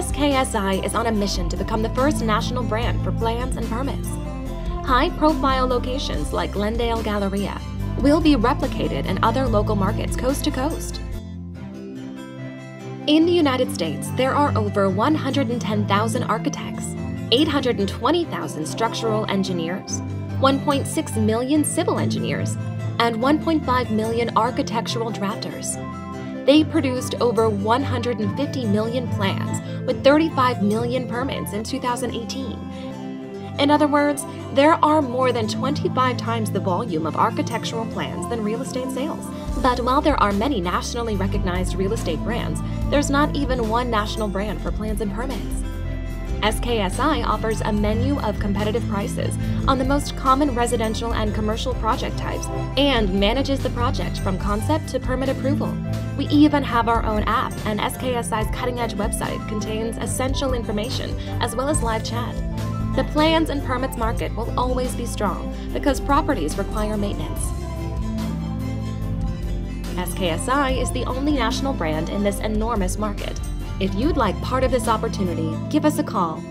SKSI is on a mission to become the first national brand for plans and permits. High profile locations like Glendale Galleria will be replicated in other local markets coast to coast. In the United States, there are over 110,000 architects, 820,000 structural engineers, 1.6 million civil engineers, and 1.5 million architectural drafters. They produced over 150 million plans with 35 million permits in 2018. In other words, there are more than 25 times the volume of architectural plans than real estate sales. But while there are many nationally recognized real estate brands, there's not even one national brand for plans and permits. SKSI offers a menu of competitive prices on the most common residential and commercial project types and manages the project from concept to permit approval. We even have our own app, and SKSI's cutting edge website contains essential information as well as live chat. The plans and permits market will always be strong because properties require maintenance. SKSI is the only national brand in this enormous market. If you'd like part of this opportunity, give us a call